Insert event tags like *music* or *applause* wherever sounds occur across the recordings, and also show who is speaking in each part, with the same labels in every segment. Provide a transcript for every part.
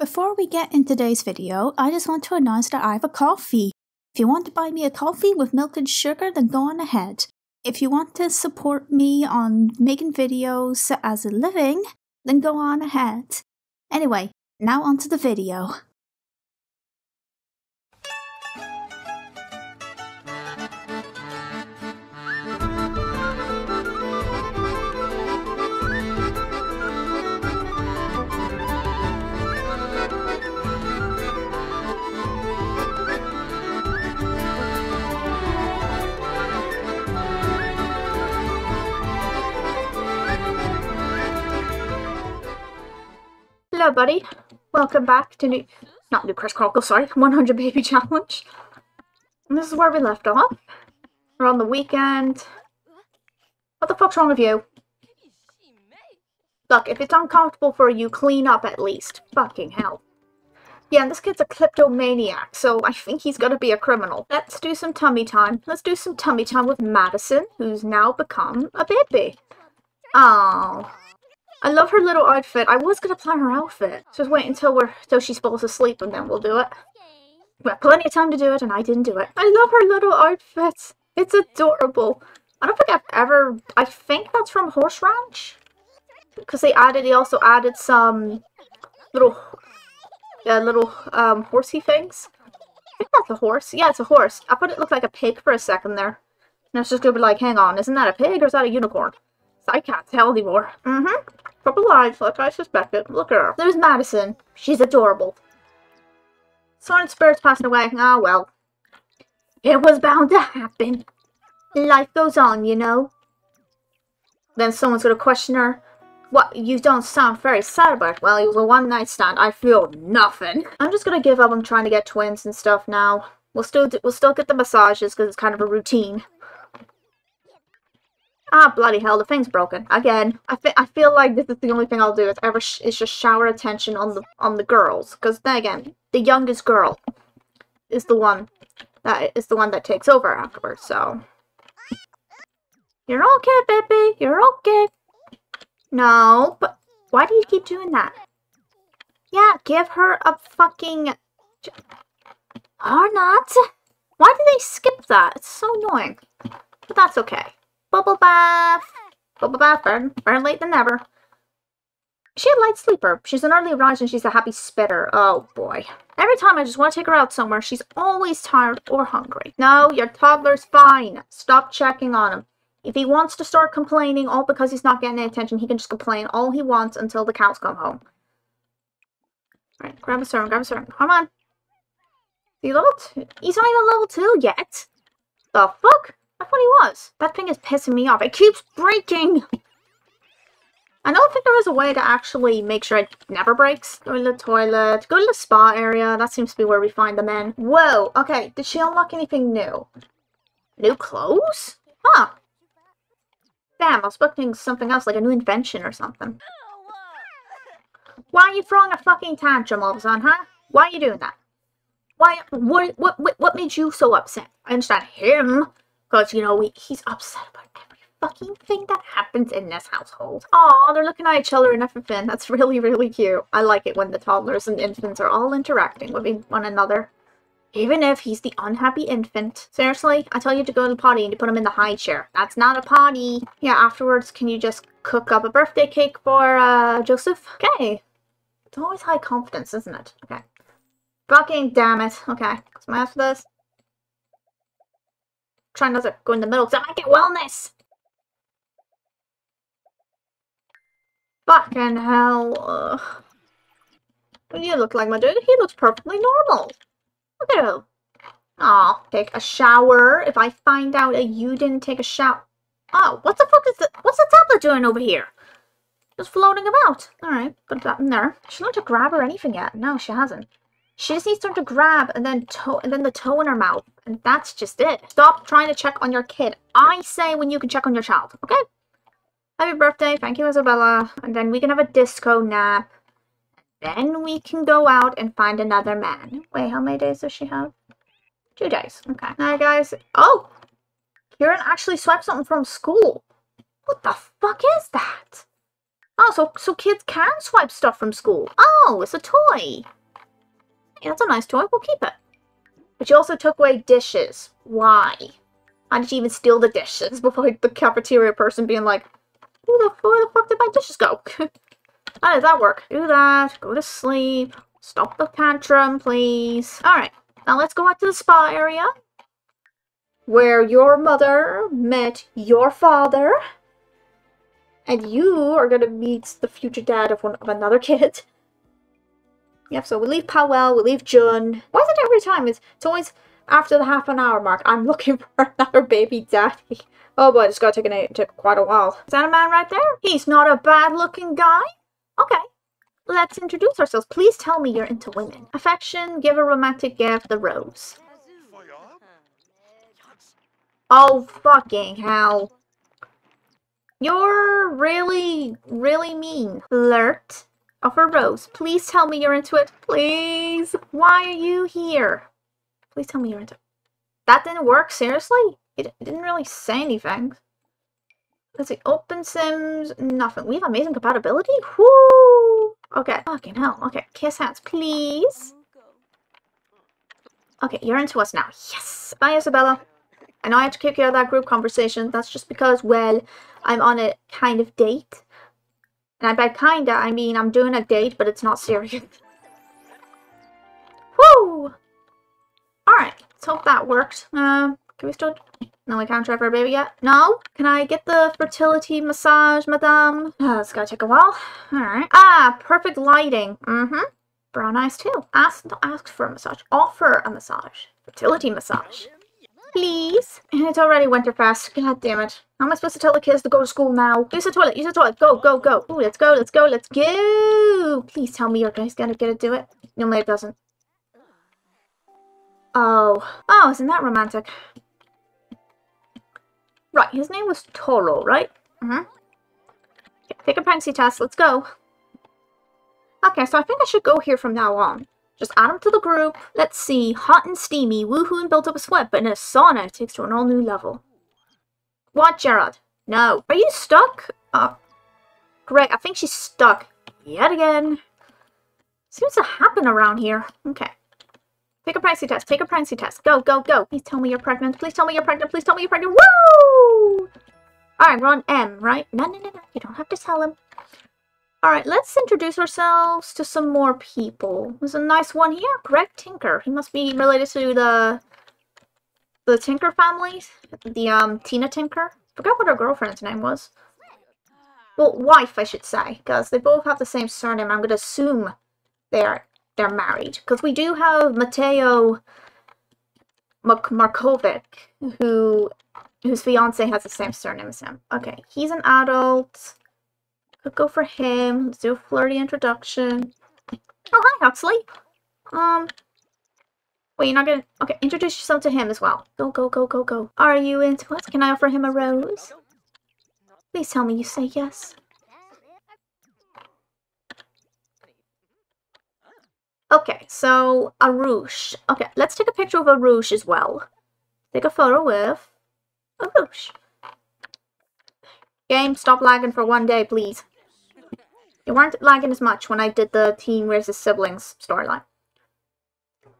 Speaker 1: Before we get into today's video, I just want to announce that I have a Ko-fi. If you want to buy me a coffee with milk and sugar, then go on ahead. If you want to support me on making videos as a living, then go on ahead. Anyway, now onto the video.
Speaker 2: Buddy. Welcome back to new, not new Chris Crockle, sorry, 100 Baby Challenge. And this is where we left off. We're on the weekend. What the fuck's wrong with you? Look, if it's uncomfortable for you, clean up at least. Fucking hell. Yeah, and this kid's a kleptomaniac, so I think he's gonna be a criminal. Let's do some tummy time. Let's do some tummy time with Madison, who's now become a baby. Oh. I love her little outfit. I was gonna plan her outfit. Just wait until we're till she's falls asleep and then we'll do it. We have plenty of time to do it and I didn't do it. I love her little outfit. It's adorable. I don't think I've ever I think that's from Horse Ranch. Because they added they also added some little uh, little um horsey things. I think that's a horse. Yeah, it's a horse. I thought it looked like a pig for a second there. And I was just gonna be like, hang on, isn't that a pig or is that a unicorn? I can't tell anymore. Mm-hmm. Couple lines, like I suspected. Look at her. There's Madison. She's adorable. Soren Spirit's passing away. Ah, well. It was bound to happen. Life goes on, you know. Then someone's gonna question her. What, you don't sound very sad about it. Well, it was a one-night stand. I feel nothing. I'm just gonna give up on trying to get twins and stuff now. We'll still we'll still get the massages because it's kind of a routine. Ah, bloody hell, the thing's broken. Again. I, I feel like this is the only thing I'll do is ever is just shower attention on the on the girls. Because then again, the youngest girl is the one that is the one that takes over afterwards, so. You're okay, baby. You're okay. No, but why do you keep doing that? Yeah, give her a fucking... Or not. Why do they skip that? It's so annoying. But that's okay. Bubble bath. Bubble bath, burn, burn late than never. She a light sleeper. She's an early riser and she's a happy spitter. Oh boy. Every time I just want to take her out somewhere, she's always tired or hungry. No, your toddler's fine. Stop checking on him. If he wants to start complaining all because he's not getting any attention, he can just complain all he wants until the cows come home. Alright, grab a serum, grab a serum. Come on. He's level two. He's not even level two yet. The fuck? I thought he was. That thing is pissing me off. It keeps breaking. I don't think there is a way to actually make sure it never breaks. Go to the toilet. Go to the spa area. That seems to be where we find the men. Whoa. Okay. Did she unlock anything new? New clothes? Huh. Damn, I was expecting something else, like a new invention or something. Why are you throwing a fucking tantrum all of a sudden, huh? Why are you doing that? Why? What? What? What, what made you so upset? I understand him. Because, you know, we, he's upset about every fucking thing that happens in this household. Oh, they're looking at each other and everything. That's really, really cute. I like it when the toddlers and infants are all interacting with one another. Even if he's the unhappy infant. Seriously, I tell you to go to the potty and you put him in the high chair. That's not a potty. Yeah, afterwards, can you just cook up a birthday cake for, uh, Joseph? Okay. It's always high confidence, isn't it? Okay. Fucking damn it. Okay. For this? Try not to go in the middle because I might get wellness. Fucking hell. Ugh. What do you look like, my dude? He looks perfectly normal. Look at him. Aw, take a shower. If I find out that you didn't take a shower. Oh, what the fuck is the- What's the tablet doing over here? Just floating about. Alright, put that in there. She not to grab or anything yet. No, she hasn't. She just needs something to grab and then toe and then the toe in her mouth. That's just it. Stop trying to check on your kid. I say when you can check on your child, okay? Happy birthday, thank you, Isabella. And then we can have a disco nap. Then we can go out and find another man. Wait, how many days does she have? Two days. Okay. Now, guys. Oh! Kieran actually swiped something from school. What the fuck is that? Oh, so so kids can swipe stuff from school. Oh, it's a toy. Yeah, that's a nice toy. We'll keep it. But you also took away dishes. Why? Why did you even steal the dishes *laughs* before the cafeteria person being like, who the, where the fuck did my dishes go? *laughs* How did that work? Do that. Go to sleep. Stop the tantrum, please. Alright, now let's go out to the spa area. Where your mother met your father. And you are gonna meet the future dad of one of another kid. *laughs* Yep, so we leave Powell, we leave Jun. Why is it every time? It's, it's always after the half an hour mark. I'm looking *laughs* for another baby daddy. Oh boy, it's gotta take, an, take quite a while. Is that a man right there? He's not a bad looking guy. Okay, let's introduce ourselves. Please tell me you're into women. Affection, give a romantic gift, the rose. Oh, fucking hell. You're really, really mean. Flirt of a rose. Please tell me you're into it. Please. Why are you here? Please tell me you're into it. That didn't work? Seriously? It didn't really say anything. Let's see. Open Sims. Nothing. We have amazing compatibility? Whoo! Okay. Fucking hell. Okay. Kiss hands, please. Okay, you're into us now. Yes! Bye, Isabella. I know I had to kick you out of that group conversation. That's just because, well, I'm on a kind of date. And by kinda, I mean I'm doing a date, but it's not serious. *laughs* Woo! Alright, let's hope that worked. Uh, can we still... No, we can't try for a baby yet. No? Can I get the fertility massage, madame? *sighs* Oh, gonna take a while. Alright. Ah, perfect lighting. Mm-hmm. Brown eyes too. Ask, ask for a massage. Offer a massage. Fertility massage. Please. And it's already Winterfest. God damn it. How am I supposed to tell the kids to go to school now? Use the toilet. Use the toilet. Go, go, go. Ooh, let's go. Let's go. Let's go. Please tell me your guy's gonna get to do it. No, it doesn't. Oh. Oh, isn't that romantic? Right, his name was Toru, right? Mm-hmm. Okay, take a pregnancy test. Let's go. Okay, so I think I should go here from now on. Just add him to the group. Let's see. Hot and steamy. Woohoo and built up a sweat, but in a sauna takes to an all new level. What, Gerard? No. Are you stuck? Uh, Greg, I think she's stuck. Yet again. Seems to happen around here. Okay. Take a pregnancy test. Take a pregnancy test. Go, go, go. Please tell me you're pregnant. Please tell me you're pregnant. Please tell me you're pregnant. Woo! Alright, we're on M, right? No, no, no, no. You don't have to tell him. Alright, let's introduce ourselves to some more people. There's a nice one here. Greg Tinker. He must be related to the the Tinker family. The um Tina Tinker. Forgot what her girlfriend's name was. Well, wife, I should say, because they both have the same surname. I'm gonna assume they're they're married. Because we do have Mateo Markovic, who whose fiance has the same surname as him. Okay, he's an adult. Could go for him. Let's do a flirty introduction. Oh, hi, Huxley. Um, wait, you're not gonna... Okay, introduce yourself to him as well. Go, go, go, go, go. Are you into us? Can I offer him a rose? Please tell me you say yes. Okay, so Arush. Okay, let's take a picture of Arush as well. Take a photo with Arush. Game, stop lagging for one day, please. You weren't lagging as much when I did the teen versus siblings storyline.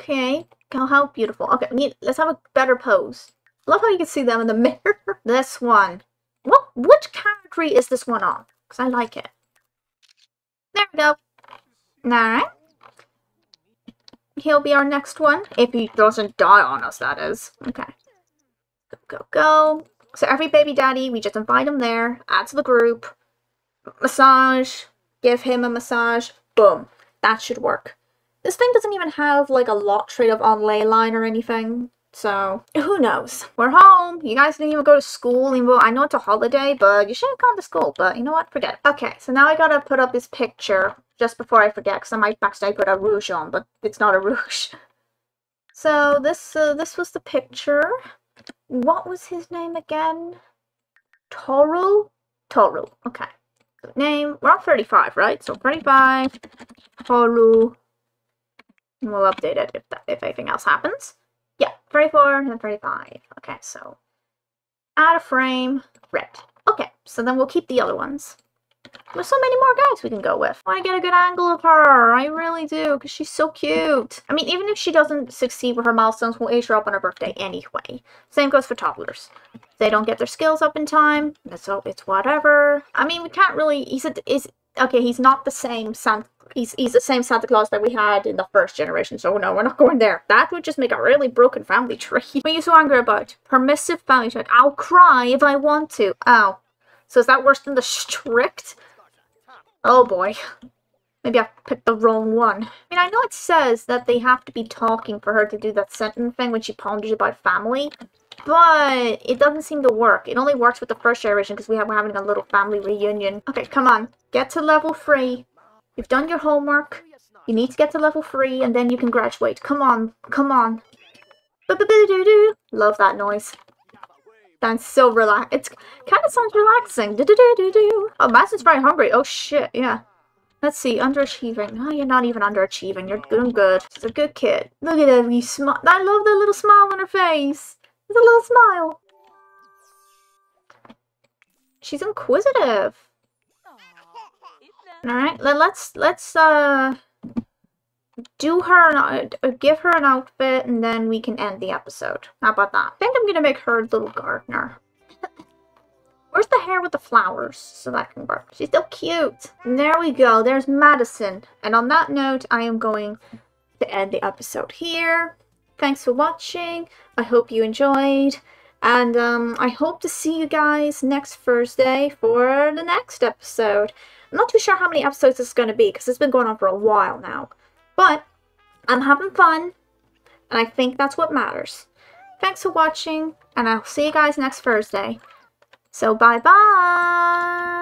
Speaker 2: Okay, how beautiful. Okay, need, let's have a better pose. Love how you can see them in the *laughs* mirror. this one. What? Which category is this one on? Because I like it. There we go. Alright. He'll be our next one. If he doesn't die on us, that is. Okay. Go, go, go. So every baby daddy, we just invite him there, add to the group, massage, give him a massage, boom. That should work. This thing doesn't even have like a lock trade of on ley line or anything. So, who knows? We're home. You guys didn't even go to school. I know it's a holiday, but you should have gone to school. But you know what? Forget it. Okay, so now I gotta put up this picture just before I forget, because I might backstage put a rouge on, but it's not a rouge. *laughs* So this uh, this was the picture. What was his name again? Toru? Toru. Okay. Name. We're on 35, right? So 35. Toru. And we'll update it if that, if anything else happens. Yeah, 34 and 35. Okay, so add a frame. Red. Okay, so then we'll keep the other ones. There's so many more guys we can go with. I get a good angle of her. I really do, because she's so cute. I mean, even if she doesn't succeed with her milestones, we'll age her up on her birthday anyway. Same goes for toddlers. They don't get their skills up in time, so it's whatever. I mean, we can't really, he's a, is, okay, he's not the same Santa he's he's the same Santa Claus that we had in the first generation. So no, we're not *laughs* going there. That would just make a really broken family *laughs* tree. what are you so angry about? Permissive family tree. I'll cry if I want to. Oh. So is that worse than the strict? Oh boy. Maybe I picked the wrong one. I mean, I know it says that they have to be talking for her to do that sentence thing when she ponders about family. But it doesn't seem to work. It only works with the first generation because we have, we're having a little family reunion. Okay, come on. Get to level 3. You've done your homework. You need to get to level 3 and then you can graduate. Come on. Come on. Love that noise. That's so relax. It's kind of sounds relaxing. Do -do -do -do -do. Oh, Madison's very hungry. Oh shit, yeah. Let's see, underachieving. Oh, you're not even underachieving. You're doing good. She's a good kid. Look at that You smile. I love that little smile on her face. It's a little smile. She's inquisitive. All right, let's let's uh do her an, uh, give her an outfit, and then we can end the episode. How about that? I think I'm gonna make her a little gardener. *laughs* Where's the hair with the flowers so that can work? She's still cute. And there we go. There's Madison. And on that note, I am going to end the episode here. Thanks for watching. I hope you enjoyed. And um, I hope to see you guys next Thursday for the next episode. I'm not too sure how many episodes this is going to be because it's been going on for a while now. But I'm having fun, and I think that's what matters. Thanks for watching, and I'll see you guys next Thursday. So bye-bye!